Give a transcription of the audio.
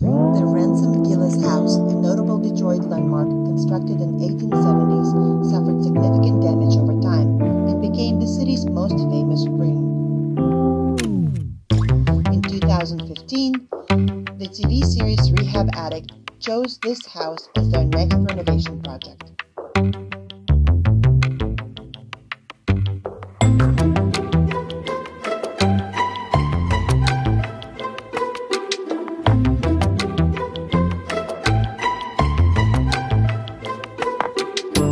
The Ransom Gillis House, a notable Detroit landmark constructed in 1870s, suffered significant damage over time and became the city's most famous ruin. In 2015, the TV series Rehab Addict chose this house as their next renovation project.